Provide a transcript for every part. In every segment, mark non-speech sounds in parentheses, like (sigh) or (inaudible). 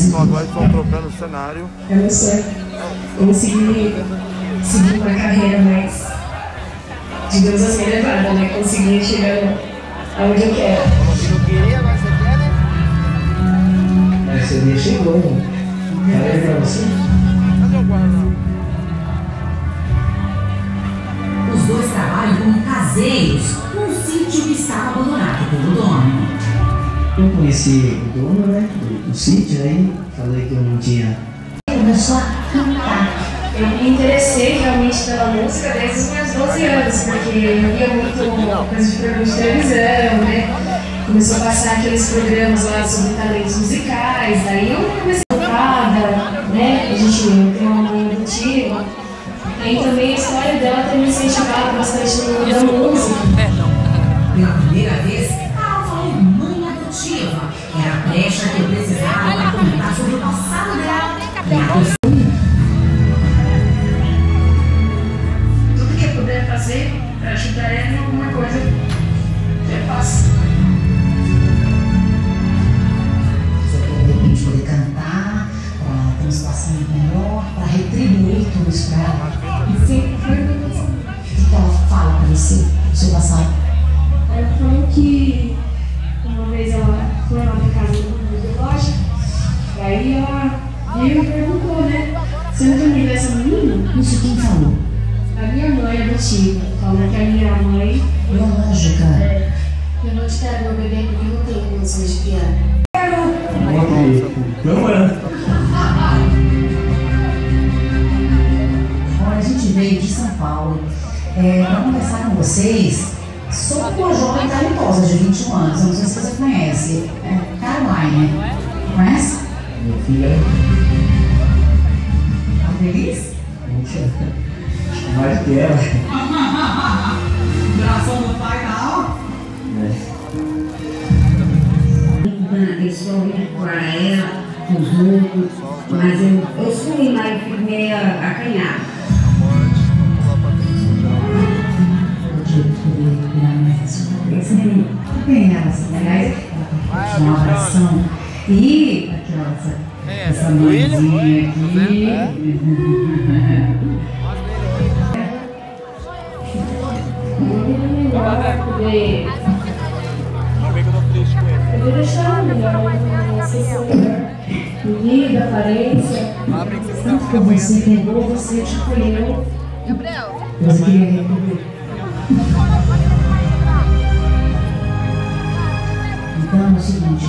Os pagodes estão trocando o cenário. É meu sonho. Eu consegui seguir uma carreira mais, digamos assim, elevada, né? Conseguir chegar aonde eu quero. Não queria, agora você quer, né? Esse dia chegou, né? Falei pra você. Cadê o guarda? Os dois trabalham como caseiros num sítio que estava abandonado. Eu conheci o dono, né? Do, do sítio aí. Falei que eu não tinha. Começou a cantar. Eu me interessei realmente pela música desde os meus 12 anos, porque eu via muito coisa de programa de televisão, né? Começou a passar aqueles programas lá sobre talentos musicais, daí eu comecei a tocar, né? A gente tem uma mãe adotiva. E também a história dela ter me incentivado bastante no mundo da música. Pela primeira vez, retribuir tudo isso para ela. E sempre foi o que ela fala para você, do seu passado? Ela falou que uma vez ela foi lá na casa do loja, daí ela veio e perguntou, né? Você não tem medo dessa menina? Isso quem falou? A minha mãe adotiva, falou que a minha mãe Biológica. Eu não te quero meu bebê porque eu não tenho condições de criar. Câmara. Olha, a vocês sobre uma jovem talentosa de 21 anos. Eu não sei se você conhece. É Caroline. Conhece? Meu filho é. Tá feliz? Puxa, acho que mais que ela. (laughs) Coração do pai não. É. Eu sou para ela, os outros, mas eu, eu sou lá e fico meio acanhada. E aquela, essa, essa mãezinha aqui. (laughs) Que eu. Poder deixar uma sessão. Vida, aparência. Abre que você Tanto que você pegou, você te colheu. Gabriel, Você queria. Então é o seguinte,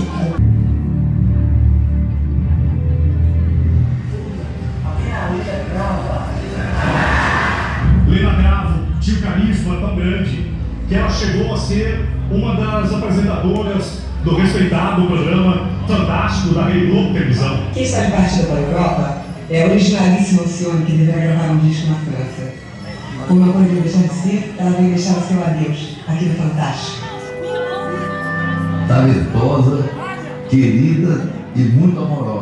chegou a ser uma das apresentadoras do respeitado programa fantástico da Rede Globo Televisão. Quem está de partida para a Europa é a originalíssima Alcione, que deverá gravar um disco na França. Como não poderia deixar de ser, ela veio deixar o seu adeus aqui no Fantástico. talentosa, querida e muito amorosa.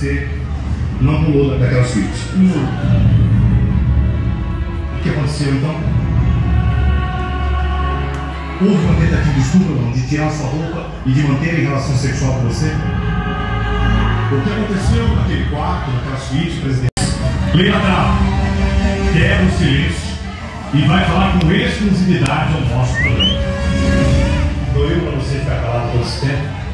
Você não pulou daquela suíte. O que aconteceu então? Houve uma tentativa de estupro não, de tirar sua roupa e de manter em relação sexual com você? O que aconteceu naquele quarto, naquela suíte, presidente? Leila Bravo, quebra o silêncio e vai falar com exclusividade ao nosso programa. Doeu para você ficar calado todo esse tempo?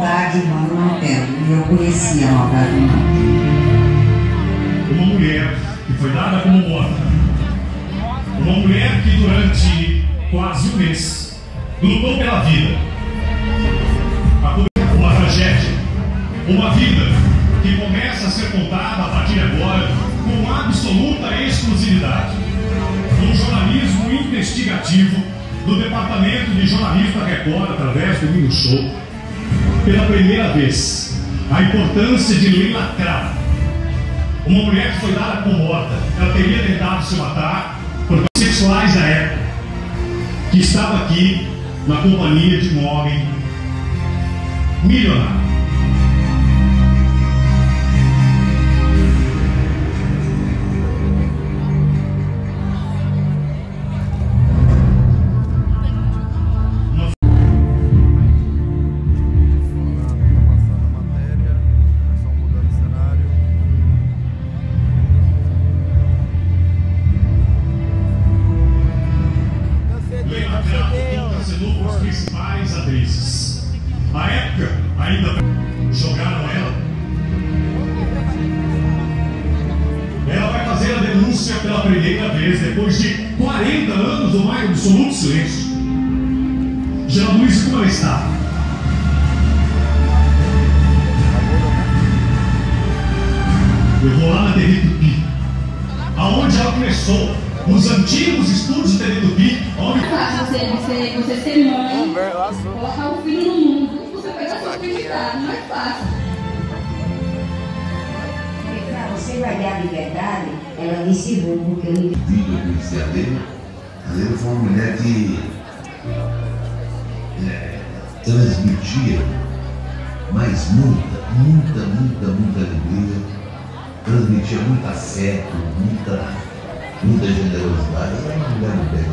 Maldade humana, não entendo. E eu conhecia a maldade humana. uma mulher que foi dada como morta. Uma mulher que durante quase um mês lutou pela vida. Uma tragédia. Uma vida que começa a ser contada a partir de agora com absoluta exclusividade. Um jornalismo investigativo do Departamento de Jornalismo da Record, através do Mino Show, pela primeira vez, a importância de Leila Cravo. Uma mulher que foi dada como morta, ela teria tentado se matar por sexuais da época, que estava aqui na companhia de um homem milionário. Vez depois de 40 anos do mais absoluto silêncio. Jean Luiz, como ela está? Eu vou lá na TV Tupi, aonde ela começou, nos antigos estúdios de TV Tupi, onde É fácil você, você, você ser mãe, colocar o filho no mundo, você pegar seu certificado, não é fácil. Você vai a liberdade, ela disse vou, porque eu filho do Ministério dele, mas ele foi uma mulher que é, transmitia mais muita, muita, muita, muita alegria, transmitia muito afeto, muita, muita generosidade. Ela era uma mulher do bem.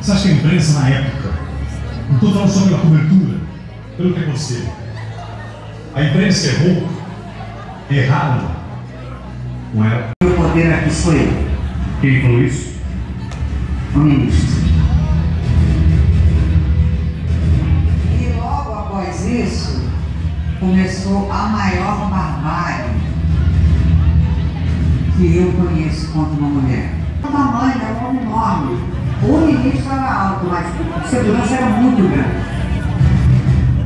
Você acha que a imprensa na época, não estou falando sobre a cobertura, pelo que você, a imprensa errou, erraram com ela. O poder aqui sou eu, Quem falou isso? o ministro. E logo após isso, começou a maior barbárie que eu conheço contra uma mulher. O tamanho era um homem enorme. O ministro era alto, mas a segurança era muito grande.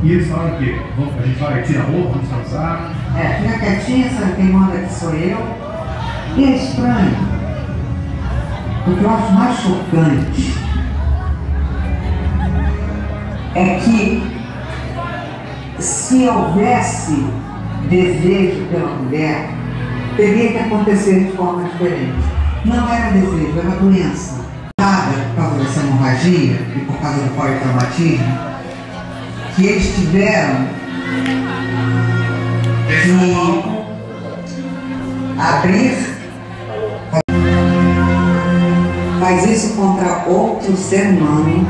E eles falaram o quê? Vamos, a gente vai tirar roupa, vamos casar. É, fica quietinha, sabe quem manda aqui sou eu. E é estranho. O que eu acho mais chocante é que se houvesse desejo pela mulher, teria que acontecer de forma diferente. Não era desejo, era doença. Nada por causa dessa hemorragia e por causa do politraumatismo, que eles tiveram que abrir faz isso contra outro ser humano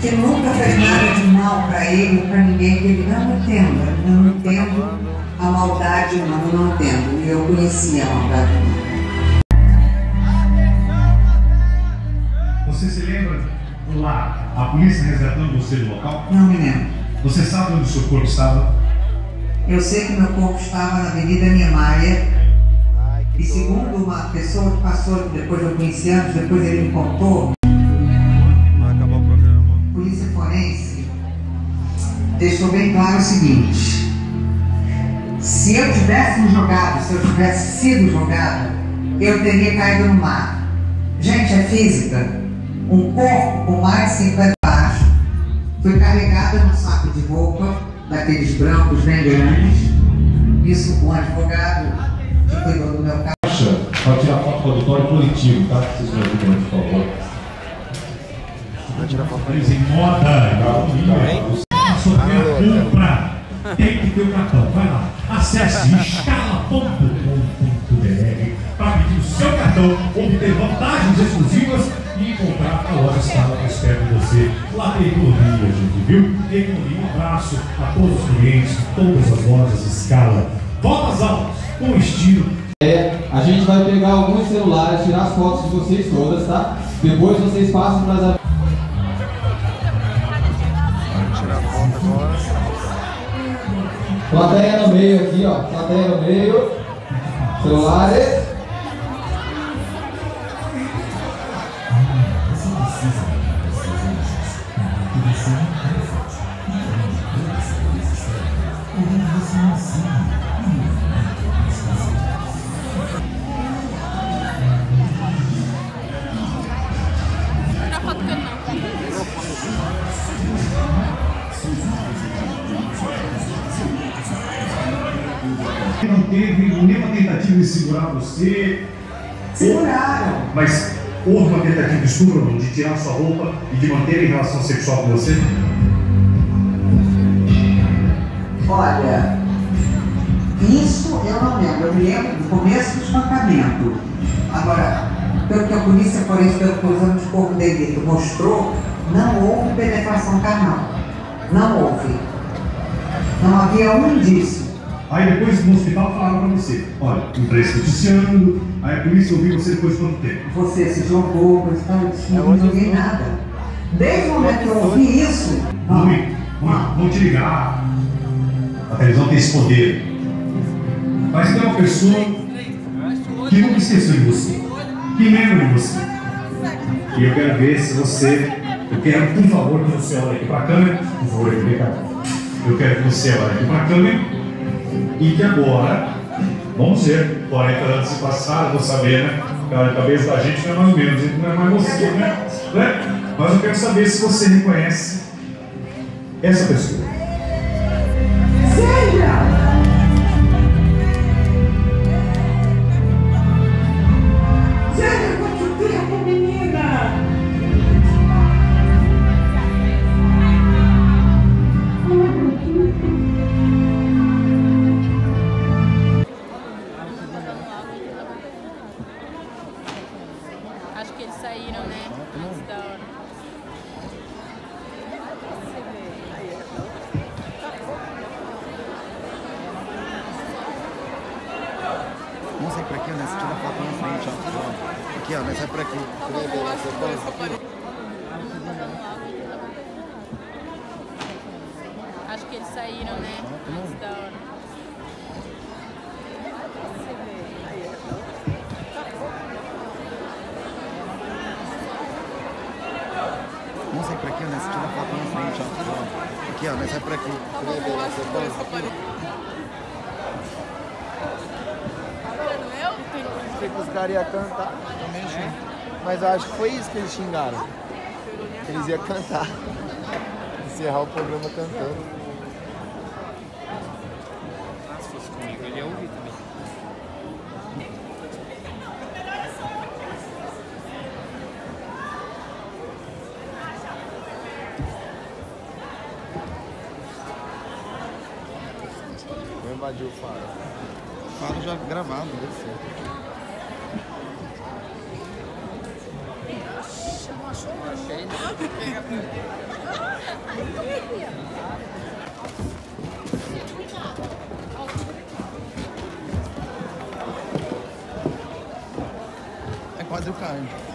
que nunca fez nada de mal para ele ou para ninguém, que ele não entenda, não entendo a maldade humana, não entendo. E eu conhecia a maldade humana. Você se lembra lá, a polícia resgatando você do local? Não me lembro. Você sabe onde o seu corpo estava? Eu sei que meu corpo estava na Avenida Niemeyer e segundo uma pessoa que passou, depois eu conheci anos, depois ele me contou, Vai acabar o programa. polícia forense deixou bem claro o seguinte: se eu tivesse me jogado, se eu tivesse sido jogada, eu teria caído no mar. Gente, é física. Um corpo com mais de 50 baixo foi carregado num saco daqueles brancos bem grandes. Isso com um advogado que cuidou do meu caso. Para tirar foto com o auditório coletivo, tá? Vocês me ajudam, por favor. Vai tirar foto Eles em moda, passou a compra, tem que ter o cartão. Vai lá, acesse escala.com.br para pedir o seu cartão, obter vantagens exclusivas e comprar a loja Escala mais perto de você. Lá tem economia, gente, viu? Economia. Um abraço a todos os clientes, todas as lojas Escala. Volta às aulas, com estilo. É, a gente vai pegar alguns celulares, tirar as fotos de vocês todas, tá? Depois vocês passam para as. Plateia no meio aqui, ó. Plateia no meio. Celulares. Não. Teve nenhuma tentativa de segurar você. Seguraram. Mas houve uma tentativa de estupro, de tirar sua roupa e de manter em relação sexual com você? Olha, isso eu não lembro. Eu me lembro do começo do espancamento. Agora, pelo que a polícia forense pelo que o exame de corpo de delito mostrou, não houve penetração carnal. Não houve. Não havia um indício. Aí depois no hospital falaram pra você, olha, empresta noticiando, aí a polícia ouviu você depois de quanto tempo? Você se jogou, coisa e tal, eu disse, não joguei nada. Desde o momento que eu ouvi isso, Vão, vão, vão te ligar. A televisão tem esse poder. Mas tem uma pessoa que nunca esqueceu de você, que lembra de você. E eu quero ver se você. Eu quero, por favor, que você olhe aqui para a câmera. Por favor. Eu quero que você olhe aqui para a câmera e que agora, vamos ver, 40 anos se passaram, vou saber, né? Cara, a cabeça da gente não é mais menos, não é mais você, né? né? Mas eu quero saber se você reconhece essa pessoa. Sério, Aqui, ó? Sai por aqui. Acho que eles saíram, né? Antes da hora. Vamos sair por aqui, né? Você tira foto na frente, ó. Aqui, ó, né? Sai aqui. Achei que os caras iam cantar. Achei. Mas eu acho que foi isso que eles xingaram. Eles iam cantar. Encerrar o programa cantando. Se fosse comigo, ele ia ouvir também. Vou invadir o faro. Faro já gravado, deve ser. É quadril carne.